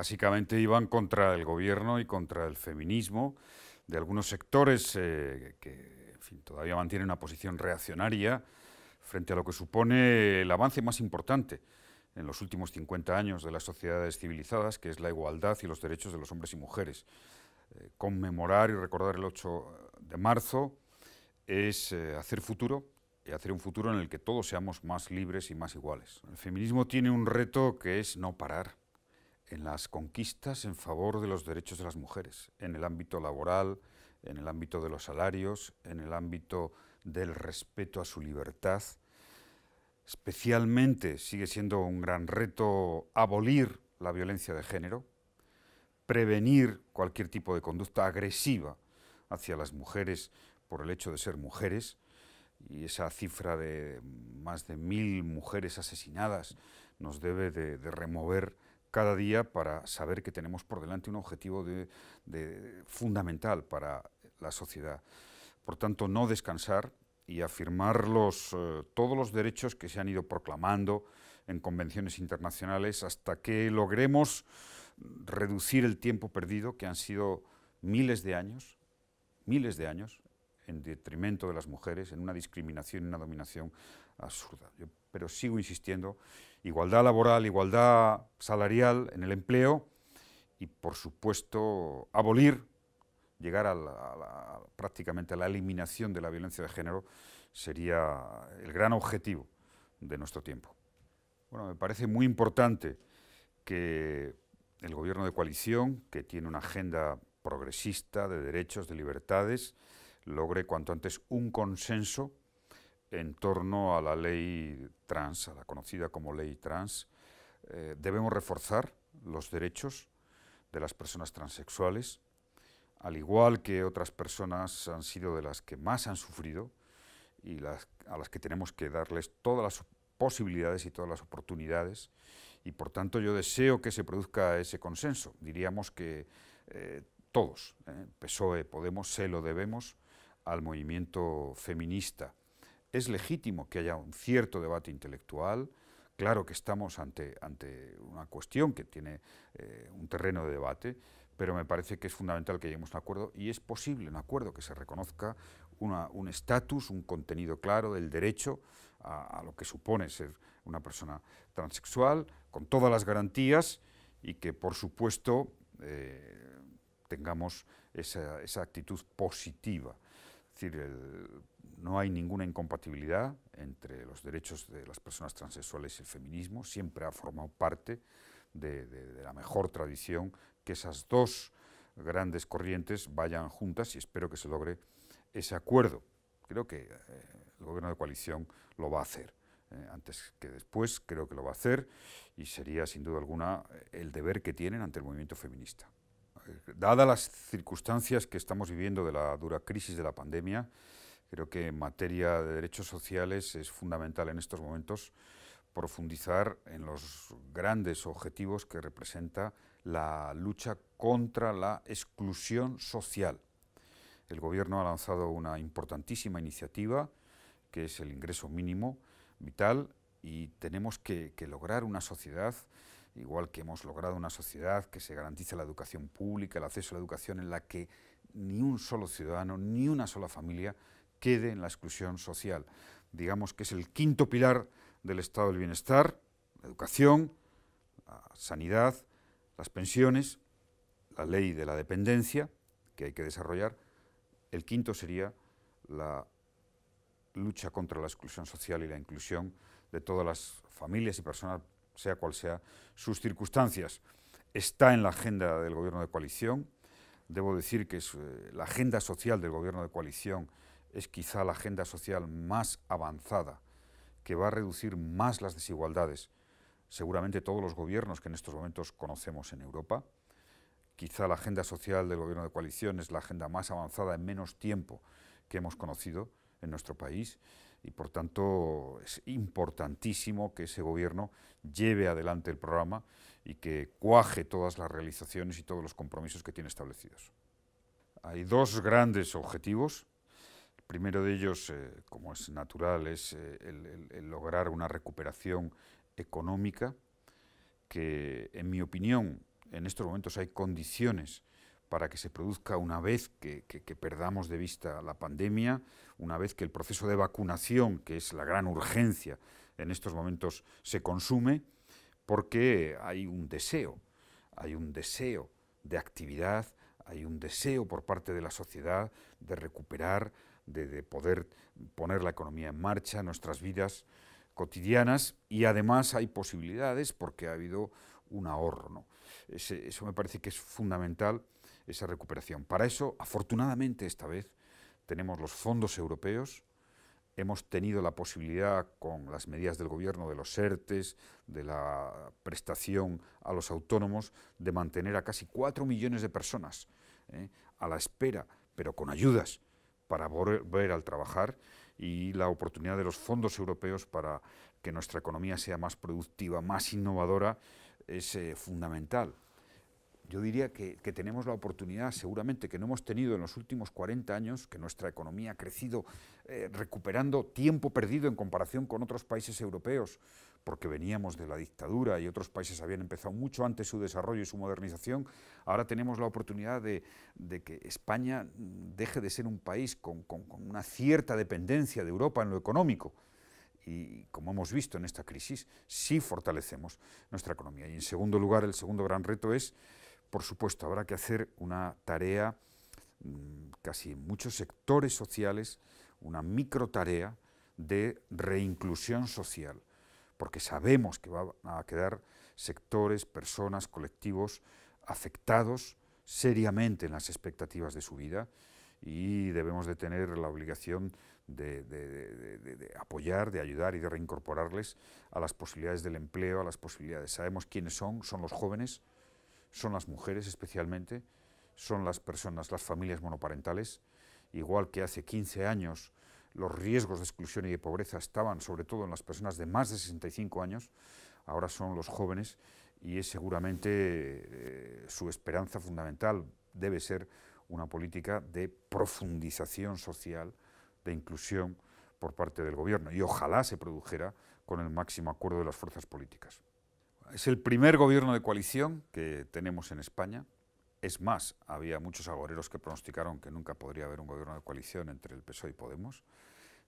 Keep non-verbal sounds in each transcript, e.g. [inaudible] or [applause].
básicamente iban contra el gobierno y contra el feminismo de algunos sectores eh, que todavía mantienen una posición reaccionaria frente a lo que supone el avance más importante en los últimos 50 años de las sociedades civilizadas, que es la igualdad y los derechos de los hombres y mujeres. Eh, conmemorar y recordar el 8 de marzo es eh, hacer futuro y hacer un futuro en el que todos seamos más libres y más iguales. El feminismo tiene un reto que es no parar en las conquistas en favor de los derechos de las mujeres, en el ámbito laboral, en el ámbito de los salarios, en el ámbito del respeto a su libertad. Especialmente sigue siendo un gran reto abolir la violencia de género, prevenir cualquier tipo de conducta agresiva hacia las mujeres por el hecho de ser mujeres, y esa cifra de más de mil mujeres asesinadas nos debe de, remover cada día para saber que tenemos por delante un objetivo fundamental para la sociedad. Por tanto, no descansar y afirmar eh, todos los derechos que se han ido proclamando en convenciones internacionales hasta que logremos reducir el tiempo perdido, que han sido miles de años, miles de años, en detrimento de las mujeres, en una discriminación y una dominación absurda. pero sigo insistiendo, igualdad laboral, igualdad salarial en el empleo y, por supuesto, abolir, llegar a, prácticamente a la eliminación de la violencia de género sería el gran objetivo de nuestro tiempo. Bueno, me parece muy importante que el gobierno de coalición, que tiene una agenda progresista de derechos, de libertades, logre cuanto antes un consenso en torno a la ley trans, a la conocida como ley trans. Eh, debemos reforzar los derechos de las personas transexuales, al igual que otras personas han sido de las que más han sufrido y a las que tenemos que darles todas las posibilidades y todas las oportunidades. Y por tanto yo deseo que se produzca ese consenso. Diríamos que eh, todos, eh, PSOE, Podemos, se lo debemos al movimiento feminista. Es legítimo que haya un cierto debate intelectual, claro que estamos ante, ante una cuestión que tiene eh, un terreno de debate, pero me parece que es fundamental que lleguemos a un acuerdo y es posible un acuerdo que se reconozca un estatus, un contenido claro del derecho a, lo que supone ser una persona transexual, con todas las garantías y que, por supuesto, eh, tengamos esa, esa actitud positiva decir, no hay ninguna incompatibilidad entre los derechos de las personas transexuales y el feminismo, siempre ha formado parte de, la mejor tradición que esas dos grandes corrientes vayan juntas y espero que se logre ese acuerdo. Creo que eh, el gobierno de coalición lo va a hacer. Eh, antes que después creo que lo va a hacer y sería sin duda alguna el deber que tienen ante el movimiento feminista. Dadas las circunstancias que estamos viviendo de la dura crisis de la pandemia, creo que en materia de derechos sociales es fundamental en estos momentos profundizar en los grandes objetivos que representa la lucha contra la exclusión social. El Gobierno ha lanzado una importantísima iniciativa, que es el ingreso mínimo vital, y tenemos que, que lograr una sociedad igual que hemos logrado una sociedad que se garantice la educación pública, el acceso a la educación en la que ni un solo ciudadano, ni una sola familia quede en la exclusión social. Digamos que es el quinto pilar del estado del bienestar, la educación, la sanidad, las pensiones, la ley de la dependencia que hay que desarrollar. El quinto sería la lucha contra la exclusión social y la inclusión de todas las familias y personas sea cual sea sus circunstancias. Está en la agenda del gobierno de coalición. Debo decir que eh, la agenda social del gobierno de coalición es quizá la agenda social más avanzada, que va a reducir más las desigualdades. Seguramente todos los gobiernos que en estos momentos conocemos en Europa. Quizá la agenda social del gobierno de coalición es la agenda más avanzada en menos tiempo que hemos conocido en nuestro país y por tanto es importantísimo que ese gobierno lleve adelante el programa y que cuaje todas las realizaciones y todos los compromisos que tiene establecidos. Hay dos grandes objetivos. El primero de ellos, eh, como es natural, es eh, el, lograr una recuperación económica que, en mi opinión, en estos momentos hay condiciones para que se produzca una vez que, perdamos de vista la pandemia, una vez que el proceso de vacunación, que es la gran urgencia en estos momentos, se consume, porque hay un deseo, hay un deseo de actividad, hay un deseo por parte de la sociedad de recuperar, de, poder poner la economía en marcha, nuestras vidas cotidianas, y además hay posibilidades porque ha habido un ahorro. eso me parece que es fundamental esa recuperación. Para eso, afortunadamente esta vez, tenemos los fondos europeos, hemos tenido la posibilidad con las medidas del gobierno de los ERTES, de la prestación a los autónomos, de mantener a casi cuatro millones de personas ¿eh? a la espera, pero con ayudas para volver al trabajar y la oportunidad de los fondos europeos para que nuestra economía sea más productiva, más innovadora, es eh, fundamental yo diría que, tenemos la oportunidad, seguramente que no hemos tenido en los últimos 40 años, que nuestra economía ha crecido eh, recuperando tiempo perdido en comparación con otros países europeos, porque veníamos de la dictadura y otros países habían empezado mucho antes su desarrollo y su modernización, ahora tenemos la oportunidad de, que España deje de ser un país con, con una cierta dependencia de Europa en lo económico y como hemos visto en esta crisis, sí fortalecemos nuestra economía. Y en segundo lugar, el segundo gran reto es por supuesto, habrá que hacer una tarea mm, casi en muchos sectores sociales, una micro tarea de reinclusión social, porque sabemos que van a quedar sectores, personas, colectivos afectados seriamente en las expectativas de su vida y debemos de tener la obligación de, de, apoyar, de ayudar y de reincorporarles a las posibilidades del empleo, a las posibilidades. Sabemos quiénes son, son los jóvenes, son las mujeres especialmente, son las personas, las familias monoparentales, igual que hace 15 años los riesgos de exclusión y de pobreza estaban sobre todo en las personas de más de 65 años, ahora son los jóvenes y es seguramente eh, su esperanza fundamental debe ser una política de profundización social, de inclusión por parte del gobierno y ojalá se produjera con el máximo acuerdo de las fuerzas políticas. Es el primer gobierno de coalición que tenemos en España. Es más, había muchos agoreros que pronosticaron que nunca podría haber un gobierno de coalición entre el PSOE y Podemos.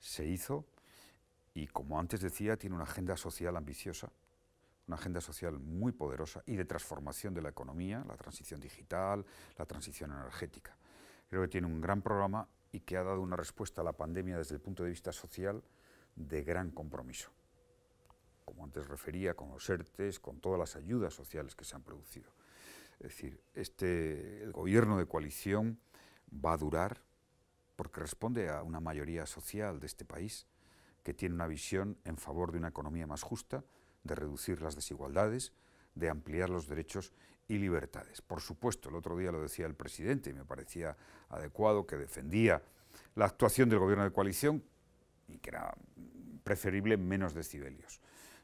Se hizo y, como antes decía, tiene una agenda social ambiciosa, una agenda social muy poderosa y de transformación de la economía, la transición digital, la transición energética. Creo que tiene un gran programa y que ha dado una respuesta a la pandemia desde el punto de vista social de gran compromiso como antes refería, con los ERTES, con todas las ayudas sociales que se han producido. Es decir, este, el gobierno de coalición va a durar porque responde a una mayoría social de este país que tiene una visión en favor de una economía más justa, de reducir las desigualdades, de ampliar los derechos y libertades. Por supuesto, el otro día lo decía el presidente y me parecía adecuado que defendía la actuación del gobierno de coalición y que era preferible menos decibelios.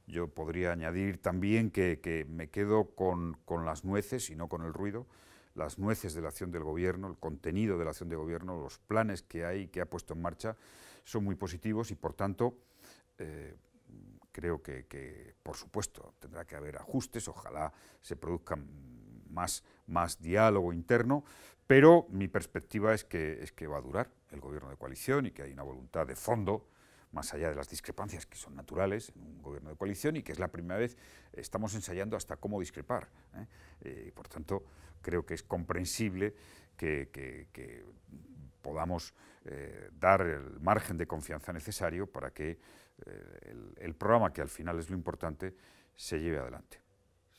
Yo podría añadir también que, me quedo con, las nueces y no con el ruido, las nueces de la acción del gobierno, el contenido de la acción de gobierno, los planes que hay, que ha puesto en marcha, son muy positivos y por tanto eh, creo que, por supuesto, tendrá que haber ajustes, ojalá se produzca más, más diálogo interno, pero mi perspectiva es que, es que va a durar el gobierno de coalición y que hay una voluntad de fondo más allá de las discrepancias que son naturales en un gobierno de coalición y que es la primera vez estamos ensayando hasta cómo discrepar. ¿eh? Eh, por tanto, creo que es comprensible que, podamos eh, dar el margen de confianza necesario para que el, programa, que al final es lo importante, se lleve adelante.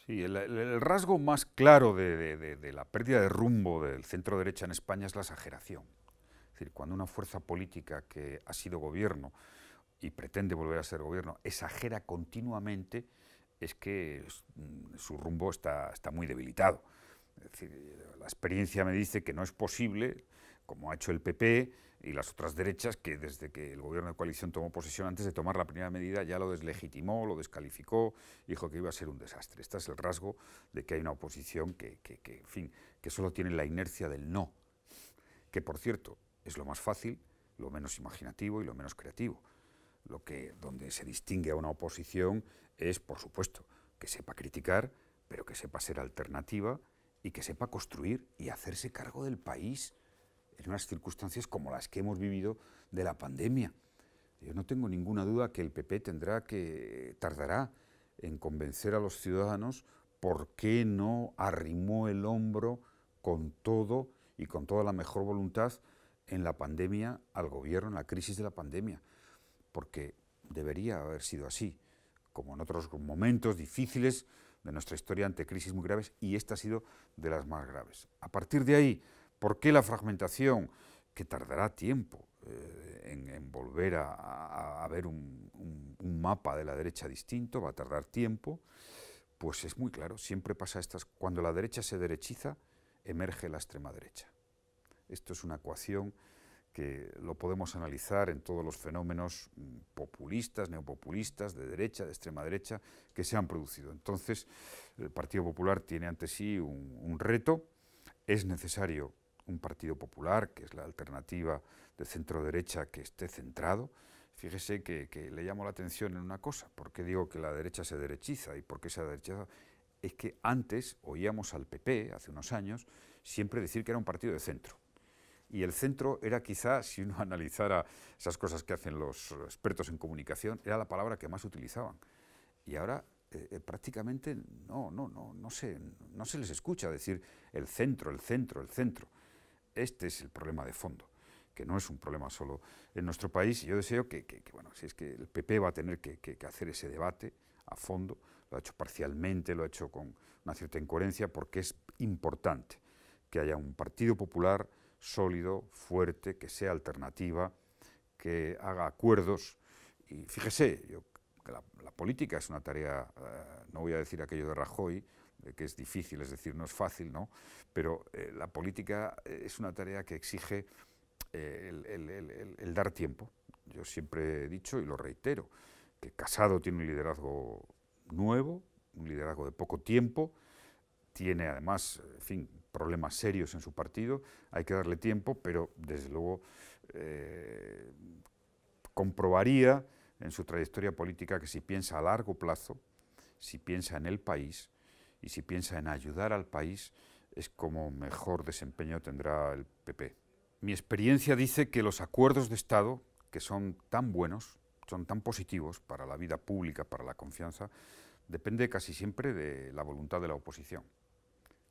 Sí, el, rasgo más claro de, de la pérdida de rumbo del centro derecha en España es la exageración. Es decir, cuando una fuerza política que ha sido gobierno y pretende volver a ser gobierno exagera continuamente, es que mm, su rumbo está, está muy debilitado. Es decir, la experiencia me dice que no es posible, como ha hecho el PP y las otras derechas, que desde que el gobierno de coalición tomó posesión, antes de tomar la primera medida, ya lo deslegitimó, lo descalificó, dijo que iba a ser un desastre. Este es el rasgo de que hay una oposición que, que, que, en fin, que solo tiene la inercia del no, que por cierto es lo más fácil, lo menos imaginativo y lo menos creativo lo que, donde se distingue a una oposición es, por supuesto, que sepa criticar, pero que sepa ser alternativa y que sepa construir y hacerse cargo del país en unas circunstancias como las que hemos vivido de la pandemia. Yo no tengo ninguna duda que el PP tendrá que tardará en convencer a los ciudadanos por qué no arrimó el hombro con todo y con toda la mejor voluntad en la pandemia al gobierno, en la crisis de la pandemia, porque debería haber sido así, como en otros momentos difíciles de nuestra historia ante crisis muy graves, y esta ha sido de las más graves. A partir de ahí, ¿por qué la fragmentación? Que tardará tiempo eh, en, volver a, ver un, un, mapa de la derecha distinto, va a tardar tiempo, pues es muy claro, siempre pasa estas, cuando la derecha se derechiza, emerge la extrema derecha. Esto es una ecuación lo podemos analizar en todos los fenómenos mm, populistas, neopopulistas, de derecha, de extrema derecha, que se han producido. Entonces, el Partido Popular tiene ante sí un, reto, es necesario un Partido Popular, que es la alternativa de centro-derecha, que esté centrado. Fíjese que, le llamo la atención en una cosa, porque digo que la derecha se derechiza y por qué se derechiza, es que antes oíamos al PP, hace unos años, siempre decir que era un partido de centro y el centro era quizá, si uno [laughs] analizara esas cosas que hacen los expertos en comunicación, era la palabra que más utilizaban. Y ahora eh, eh, prácticamente no, no, no, no, se, no se les escucha decir el centro, el centro, el centro. Este es el problema de fondo, que no es un problema solo en nuestro país. Y yo deseo que, bueno, si es que el PP va a tener que, que hacer ese debate a fondo, lo ha hecho parcialmente, lo ha hecho con una cierta incoherencia, porque es importante que haya un Partido Popular sólido, fuerte, que sea alternativa, que haga acuerdos. Y fíjese, yo, que la, política es una tarea, eh, no voy a decir aquello de Rajoy, de que es difícil, es decir, no es fácil, ¿no? pero eh, la política es una tarea que exige eh, el, dar tiempo. Yo siempre he dicho y lo reitero, que Casado tiene un liderazgo nuevo, un liderazgo de poco tiempo, tiene además, fin, problemas serios en su partido, hay que darle tiempo, pero desde luego eh, comprobaría en su trayectoria política que si piensa a largo plazo, si piensa en el país y si piensa en ayudar al país, es como mejor desempeño tendrá el PP. Mi experiencia dice que los acuerdos de Estado, que son tan buenos, son tan positivos para la vida pública, para la confianza, depende casi siempre de la voluntad de la oposición.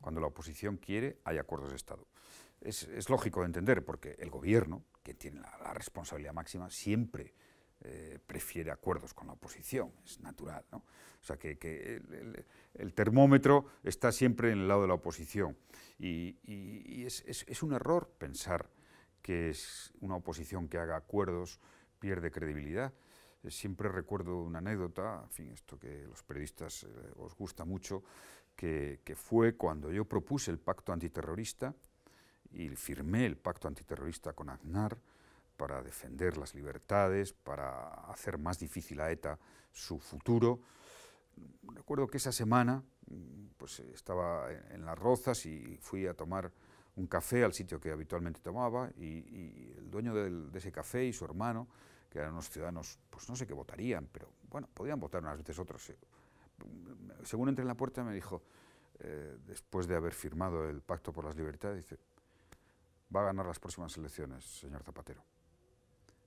Cuando la oposición quiere, hay acuerdos de Estado. Es, lógico de entender, porque el gobierno, que tiene la, responsabilidad máxima, siempre eh, prefiere acuerdos con la oposición, es natural. ¿no? O sea, que, el, termómetro está siempre en el lado de la oposición. Y, es, un error pensar que es una oposición que haga acuerdos pierde credibilidad. Siempre recuerdo una anécdota, en fin, esto que los periodistas eh, os gusta mucho, que, fue cuando yo propuse el pacto antiterrorista y firmé el pacto antiterrorista con Aznar para defender las libertades, para hacer más difícil a ETA su futuro. Recuerdo que esa semana pues, estaba en Las Rozas y fui a tomar un café al sitio que habitualmente tomaba y, el dueño de ese café y su hermano, que eran unos ciudadanos, pues no sé qué votarían, pero bueno, podían votar unas veces otros, según entré en la puerta me dijo, eh, después de haber firmado el Pacto por las Libertades, dice, va a ganar las próximas elecciones, señor Zapatero.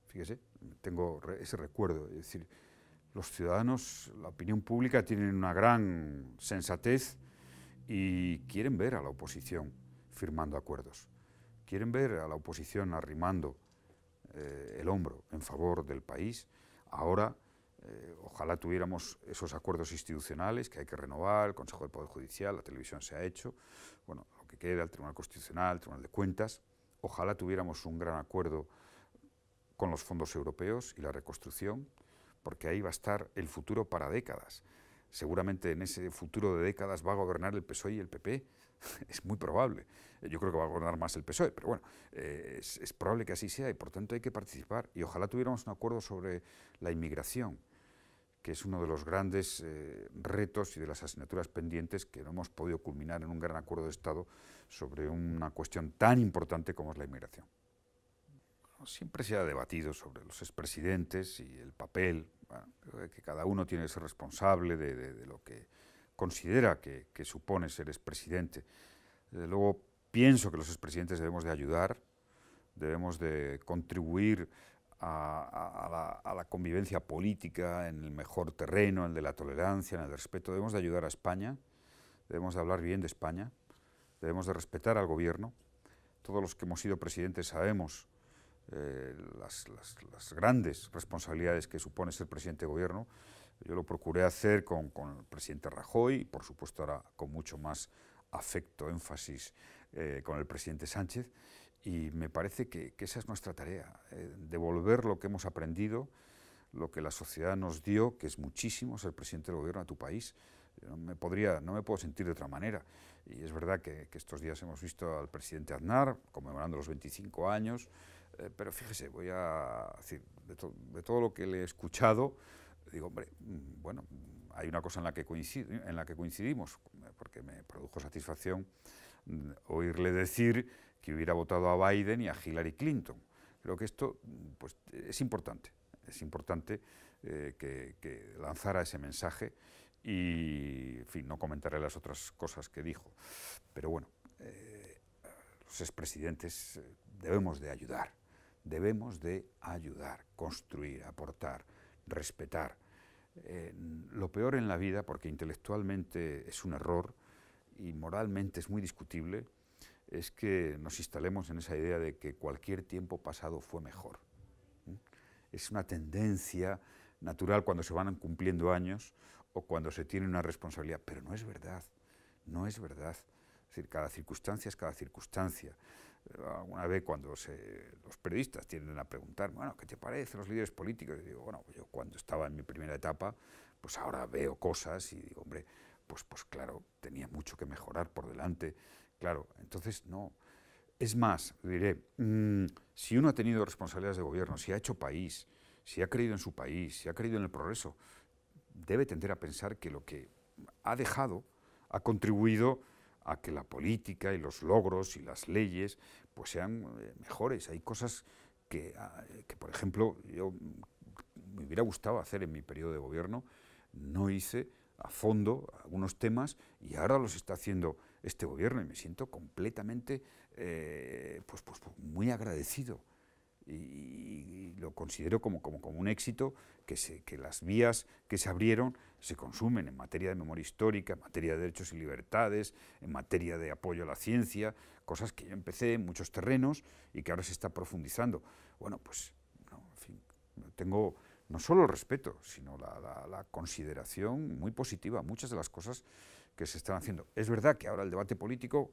Fíjese, tengo ese recuerdo, es decir, los ciudadanos, la opinión pública tienen una gran sensatez y quieren ver a la oposición firmando acuerdos, quieren ver a la oposición arrimando eh, el hombro en favor del país. Ahora eh, ojalá tuviéramos esos acuerdos institucionales que hay que renovar, el Consejo del Poder Judicial, la televisión se ha hecho, bueno, lo que queda, el Tribunal Constitucional, el Tribunal de Cuentas. Ojalá tuviéramos un gran acuerdo con los fondos europeos y la reconstrucción, porque ahí va a estar el futuro para décadas. Seguramente en ese futuro de décadas va a gobernar el PSOE y el PP, [laughs] es muy probable. Yo creo que va a gobernar más el PSOE, pero bueno, eh, es, es probable que así sea y por tanto hay que participar. Y ojalá tuviéramos un acuerdo sobre la inmigración que es uno de los grandes eh, retos y de las asignaturas pendientes que no hemos podido culminar en un gran acuerdo de Estado sobre una cuestión tan importante como es la inmigración. siempre se ha debatido sobre los expresidentes y el papel, que cada uno tiene que ser responsable de, lo que considera que, supone ser expresidente. Desde luego pienso que los expresidentes debemos de ayudar, debemos de contribuir a, la, convivencia política en el mejor terreno, en el de la tolerancia, en el respeto. Debemos de ayudar a España, debemos de hablar bien de España, debemos de respetar al gobierno. Todos los que hemos sido presidentes sabemos eh, las, grandes responsabilidades que supone ser presidente de gobierno. Yo lo procuré hacer con, el presidente Rajoy y por supuesto ahora con mucho más afecto, énfasis eh, con el presidente Sánchez. Y me parece que, esa es nuestra tarea, eh, devolver lo que hemos aprendido, lo que la sociedad nos dio, que es muchísimo, ser presidente del gobierno de tu país. no me, podría, no me puedo sentir de otra manera. Y es verdad que, estos días hemos visto al presidente Aznar conmemorando los 25 años, eh, pero fíjese, voy a decir, de, todo lo que le he escuchado, digo, hombre, mm, bueno, hay una cosa en la que, en la que coincidimos, porque me produjo satisfacción mm, oírle decir que hubiera votado a Biden y a Hillary Clinton. Creo que esto pues, es importante, es importante eh, que, lanzara ese mensaje y, en fin, no comentaré las otras cosas que dijo. Pero bueno, eh, los expresidentes eh, debemos de ayudar, debemos de ayudar, construir, aportar, respetar. lo peor en la vida, porque intelectualmente es un error y moralmente es muy discutible, es que nos instalemos en esa idea de que cualquier tiempo pasado fue mejor. Es una tendencia natural cuando se van cumpliendo años o cuando se tiene una responsabilidad, pero no es verdad, no es verdad. Es decir, cada circunstancia es cada circunstancia. Alguna vez cuando los periodistas tienden a preguntar, bueno, ¿qué te parece los líderes políticos? Y digo, bueno, yo cuando estaba en mi primera etapa, pues ahora veo cosas y digo, hombre, pues, pues claro, tenía mucho que mejorar por delante Claro, entonces no. Es más, diré, mm, si uno ha tenido responsabilidades de gobierno, si ha hecho país, si ha creído en su país, si ha creído en el progreso, debe tender a pensar que lo que ha dejado ha contribuido a que la política y los logros y las leyes pues sean eh, mejores. Hay cosas que, ah, que, por ejemplo, yo me hubiera gustado hacer en mi periodo de gobierno, no hice a fondo algunos temas y ahora los está haciendo este gobierno y me siento completamente eh, pues, pues, pues, muy agradecido y, lo considero como, como, como un éxito que, se, que las vías que se abrieron se consumen en materia de memoria histórica, en materia de derechos y libertades, en materia de apoyo a la ciencia, cosas que yo empecé en muchos terrenos y que ahora se está profundizando. Bueno, pues, en fin, tengo no solo el respeto, sino la, la consideración muy positiva. Muchas de las cosas que se están haciendo. Es verdad que ahora el debate político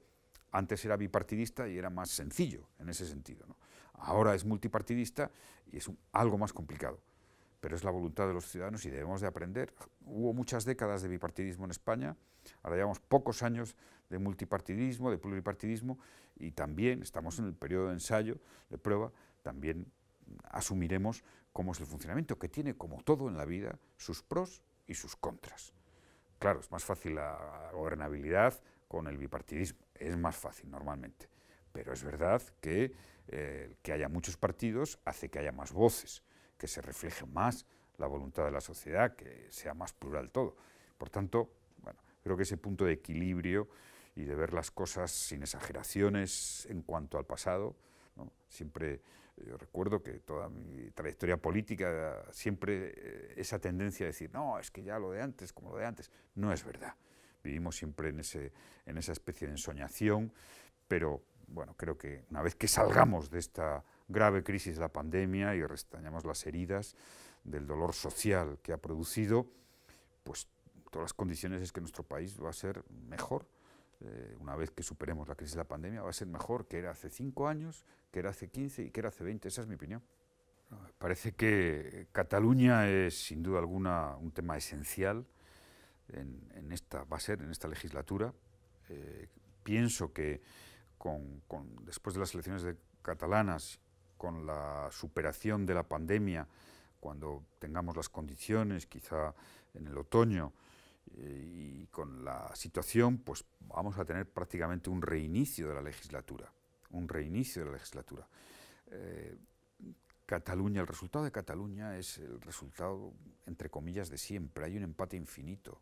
antes era bipartidista y era más sencillo en ese sentido. Ahora es multipartidista y es algo más complicado. Pero es la voluntad de los ciudadanos y debemos de aprender. Hubo muchas décadas de bipartidismo en España, ahora llevamos pocos años de multipartidismo, de pluripartidismo, y también estamos en el periodo de ensayo, de prueba, también asumiremos cómo es el funcionamiento, que tiene, como todo en la vida, sus pros y sus contras. Claro, es más fácil la gobernabilidad con el bipartidismo, es más fácil normalmente. Pero es verdad que eh, que haya muchos partidos hace que haya más voces, que se refleje más la voluntad de la sociedad, que sea más plural todo. Por tanto, bueno, creo que ese punto de equilibrio y de ver las cosas sin exageraciones en cuanto al pasado, siempre yo recuerdo que toda mi trayectoria política, siempre eh, esa tendencia a decir, no, es que ya lo de antes, como lo de antes, no es verdad. Vivimos siempre en, ese, en esa especie de ensoñación, pero bueno, creo que una vez que salgamos de esta grave crisis de la pandemia y restañamos las heridas del dolor social que ha producido, pues todas las condiciones es que nuestro país va a ser mejor eh, una vez que superemos la crisis de la pandemia, va a ser mejor que era hace 5 años, que era hace 15 y que era hace 20. Esa es mi opinión. Parece que Cataluña es sin duda alguna un tema esencial en, esta, va a ser en esta legislatura. Eh, pienso que con, después de las elecciones de catalanas, con la superación de la pandemia, cuando tengamos las condiciones, quizá en el otoño, y con la situación, pues vamos a tener prácticamente un reinicio de la legislatura, un reinicio de la legislatura. Eh, Cataluña, el resultado de Cataluña es el resultado, entre comillas, de siempre. Hay un empate infinito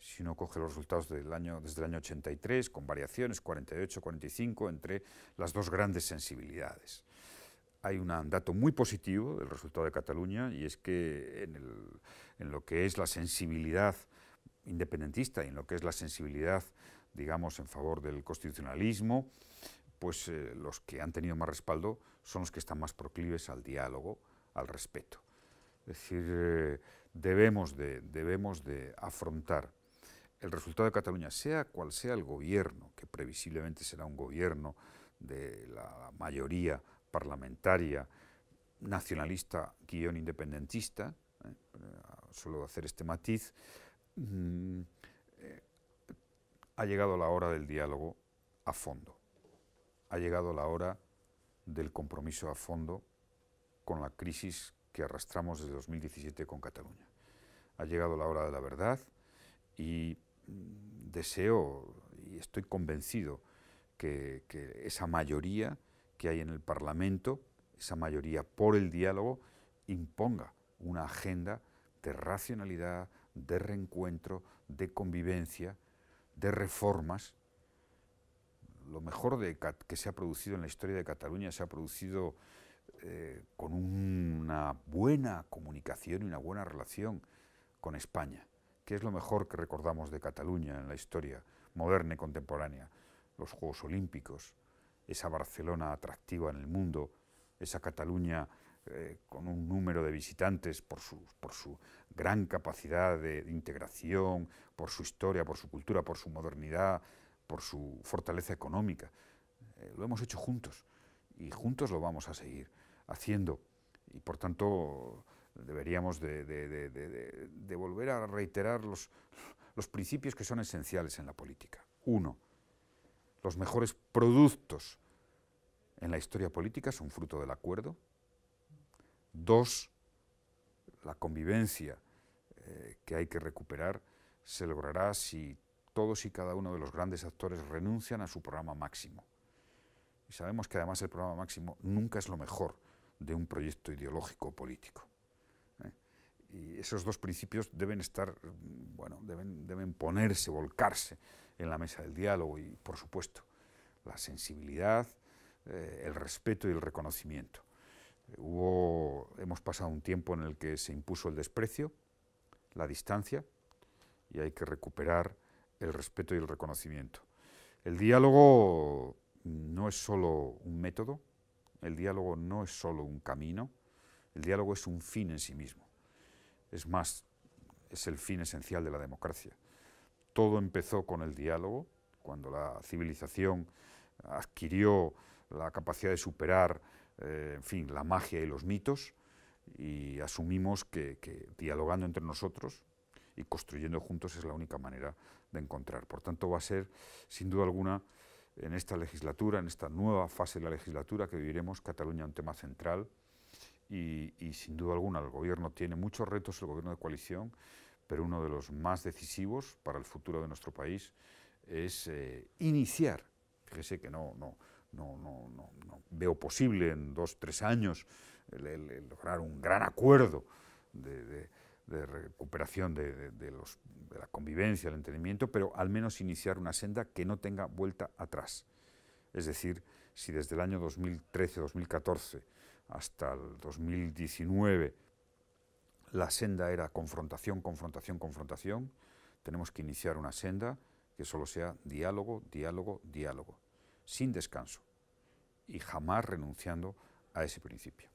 si uno coge los resultados del año, desde el año 83, con variaciones 48-45 entre las dos grandes sensibilidades. Hay un dato muy positivo del resultado de Cataluña y es que en, lo que es la sensibilidad independentista y en lo que es la sensibilidad, digamos, en favor del constitucionalismo, pues eh, los que han tenido más respaldo son los que están más proclives al diálogo, al respeto. Es decir, eh, debemos, de, debemos de afrontar el resultado de Cataluña, sea cual sea el gobierno, que previsiblemente será un gobierno de la mayoría parlamentaria nacionalista guion independentista, ¿eh? solo hacer este matiz, mm, eh, ha llegado la hora del diálogo a fondo, ha llegado la hora del compromiso a fondo con la crisis que arrastramos desde 2017 con Cataluña. Ha llegado la hora de la verdad y mm, deseo y estoy convencido que, esa mayoría que hay en el Parlamento, esa mayoría por el diálogo, imponga una agenda de racionalidad, de reencuentro, de convivencia, de reformas. Lo mejor de, que se ha producido en la historia de Cataluña se ha producido eh, con una buena comunicación y una buena relación con España. ¿Qué es lo mejor que recordamos de Cataluña en la historia moderna y contemporánea? Los Juegos Olímpicos, esa Barcelona atractiva en el mundo, esa Cataluña eh, con un número de visitantes por su, por su gran capacidad de, integración, por su historia, por su cultura, por su modernidad, por su fortaleza económica. Eh, lo hemos hecho juntos y juntos lo vamos a seguir haciendo. Y por tanto deberíamos de, volver a reiterar los, los principios que son esenciales en la política. Uno, los mejores productos en la historia política son fruto del acuerdo. Dos, la convivencia eh, que hay que recuperar se logrará si todos y cada uno de los grandes actores renuncian a su programa máximo. Y sabemos que además el programa máximo nunca es lo mejor de un proyecto ideológico o político. ¿eh? Y esos dos principios deben estar, bueno, deben, deben ponerse, volcarse en la mesa del diálogo y, por supuesto, la sensibilidad, eh, el respeto y el reconocimiento. Hemos pasado un tiempo en el que se impuso el desprecio, la distancia, y hay que recuperar el respeto y el reconocimiento. El diálogo no es solo un método, el diálogo no es solo un camino, el diálogo es un fin en sí mismo. Es más, es el fin esencial de la democracia. Todo empezó con el diálogo, cuando la civilización adquirió la capacidad de superar, eh, en fin, la magia y los mitos, y asumimos que, dialogando entre nosotros y construyendo juntos es la única manera de encontrar. Por tanto, va a ser, sin duda alguna, en esta legislatura, en esta nueva fase de la legislatura que viviremos, Cataluña un tema central y, sin duda alguna el gobierno tiene muchos retos, el gobierno de coalición, pero uno de los más decisivos para el futuro de nuestro país es eh, iniciar, fíjese que no, no, no, no, veo posible en dos, tres años lograr un gran acuerdo de, recuperación de, los, de la convivencia, el entendimiento, pero al menos iniciar una senda que no tenga vuelta atrás. Es decir, si desde el año 2013-2014 hasta el 2019 la senda era confrontación, confrontación, confrontación, tenemos que iniciar una senda que solo sea diálogo, diálogo, diálogo, sin descanso y jamás renunciando a ese principio.